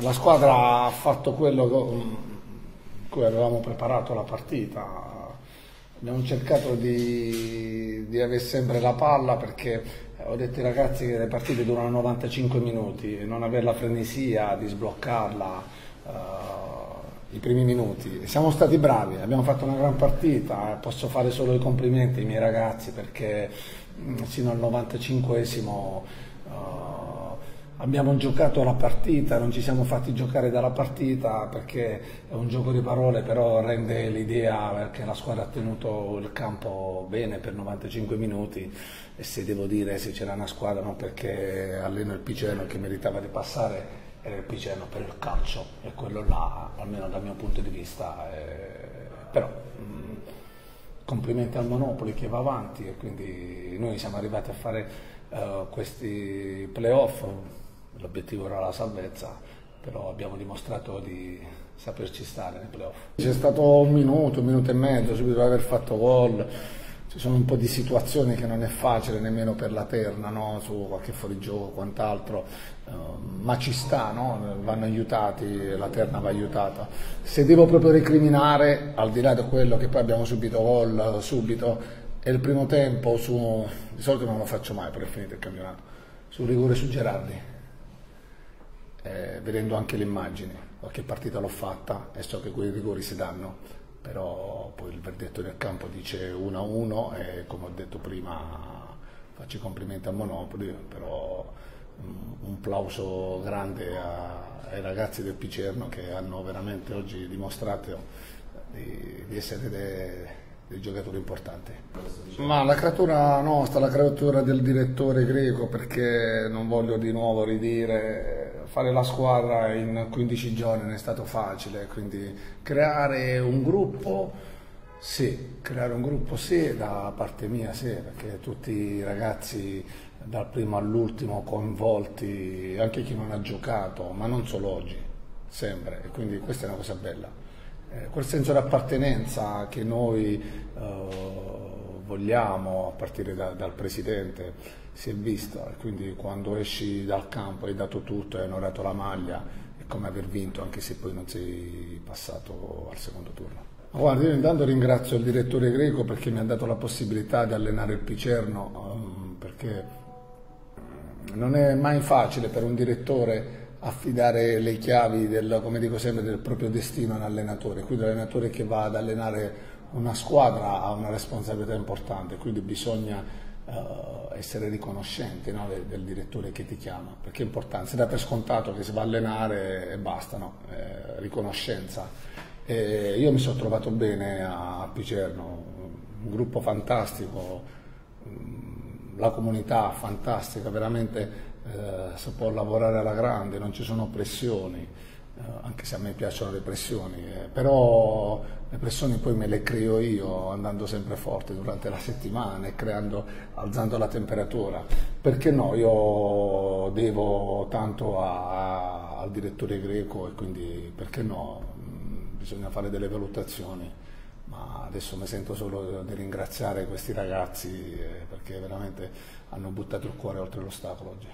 la squadra ha fatto quello cui avevamo preparato la partita. Abbiamo cercato di, di avere sempre la palla perché ho detto ai ragazzi che le partite durano 95 minuti, non avere la frenesia di sbloccarla uh, i primi minuti. Siamo stati bravi, abbiamo fatto una gran partita, posso fare solo i complimenti ai miei ragazzi perché mh, sino al 95esimo uh, abbiamo giocato la partita, non ci siamo fatti giocare dalla partita perché è un gioco di parole, però rende l'idea che la squadra ha tenuto il campo bene per 95 minuti. E se devo dire se c'era una squadra non perché alleno il Piceno che meritava di passare, era il Piceno per il calcio e quello là, almeno dal mio punto di vista, è... però mh, complimenti al Monopoli che va avanti e quindi noi siamo arrivati a fare uh, questi playoff l'obiettivo era la salvezza, però abbiamo dimostrato di saperci stare nei playoff. C'è stato un minuto, un minuto e mezzo, subito dopo aver fatto gol, ci sono un po' di situazioni che non è facile nemmeno per la terna, no? su qualche fuorigioco, quant'altro, uh, ma ci sta, no? vanno aiutati, la terna va aiutata. Se devo proprio recriminare, al di là di quello che poi abbiamo subito gol subito, è il primo tempo su, di solito non lo faccio mai per finire il campionato, sul rigore su Gerardi eh, vedendo anche le immagini, qualche partita l'ho fatta e so che quei rigori si danno, però poi il verdetto del campo dice 1-1 e come ho detto prima faccio i complimenti a Monopoli, però un, un plauso grande a, ai ragazzi del Picerno che hanno veramente oggi dimostrato di, di essere dei dei giocatori importanti. Ma la creatura nostra, la creatura del direttore greco, perché non voglio di nuovo ridire, fare la squadra in 15 giorni non è stato facile, quindi creare un gruppo, sì, creare un gruppo sì, da parte mia sì, perché tutti i ragazzi dal primo all'ultimo coinvolti, anche chi non ha giocato, ma non solo oggi, sempre, e quindi questa è una cosa bella eh, quel senso di appartenenza che noi eh, vogliamo a partire da, dal Presidente si è visto quindi quando esci dal campo hai dato tutto, hai onorato la maglia è come aver vinto anche se poi non sei passato al secondo turno. Guarda, io intanto ringrazio il direttore greco perché mi ha dato la possibilità di allenare il Picerno um, perché mm, non è mai facile per un direttore affidare le chiavi del, come dico sempre, del proprio destino a un allenatore, quindi l'allenatore che va ad allenare una squadra ha una responsabilità importante, quindi bisogna uh, essere riconoscenti no, del, del, direttore che ti chiama, perché è importante, si dà per scontato che si va a allenare e basta, no? eh, riconoscenza. E io mi sono trovato bene a Picerno, un gruppo fantastico, mm, la comunità fantastica, veramente eh, si può lavorare alla grande, non ci sono pressioni, eh, anche se a me piacciono le pressioni, eh, però le pressioni poi me le creo io andando sempre forte durante la settimana e creando, alzando la temperatura. Perché no? Io devo tanto a, al direttore greco e quindi perché no? Mm, bisogna fare delle valutazioni ma adesso mi sento solo di ringraziare questi ragazzi eh, perché veramente hanno buttato il cuore oltre l'ostacolo oggi.